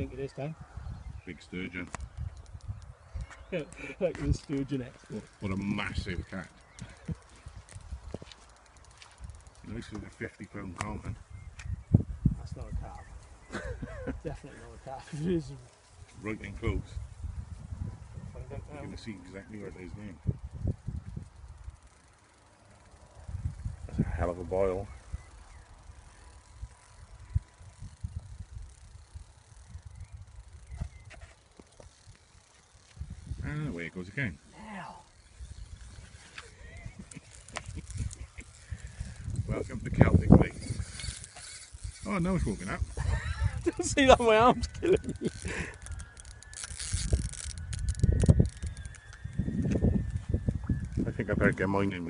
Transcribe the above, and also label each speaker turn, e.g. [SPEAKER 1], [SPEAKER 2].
[SPEAKER 1] think it
[SPEAKER 2] is, Dan?
[SPEAKER 1] Big sturgeon.
[SPEAKER 2] like the sturgeon export.
[SPEAKER 1] What a massive cat. Nice with a 50 pound common.
[SPEAKER 2] That's not a calf. Definitely not a calf. If it is,
[SPEAKER 1] Right in close. You're going to see exactly where it is then. That's a hell of a boil. Ah, and away it goes again.
[SPEAKER 2] Now.
[SPEAKER 1] Welcome to Celtic Lake. Oh, now it's walking up.
[SPEAKER 2] Didn't see that my arm's killing me.
[SPEAKER 1] I think I better get mine in.